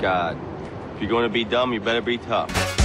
God. If you're going to be dumb, you better be tough.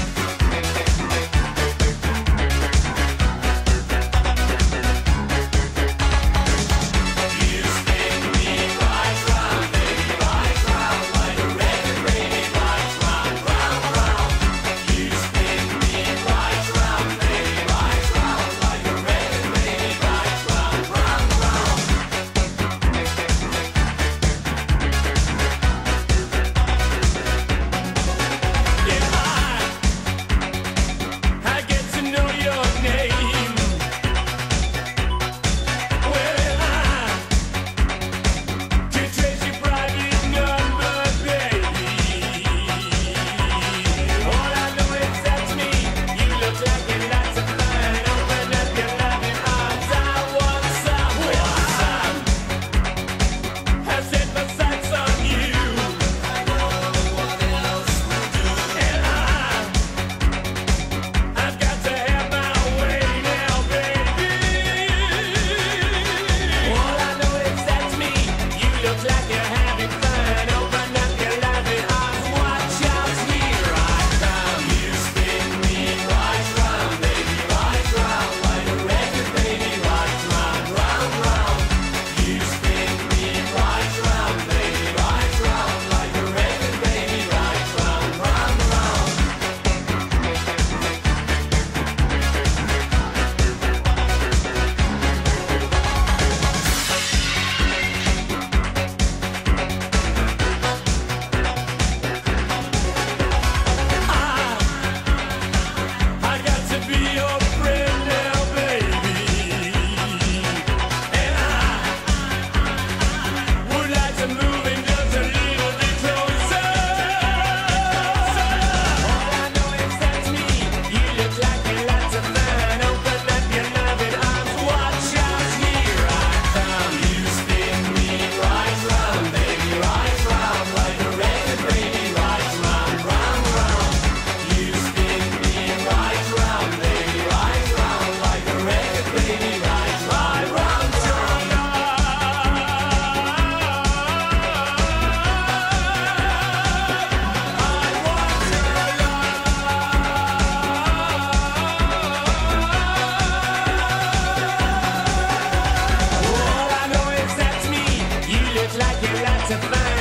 I get lots of fun.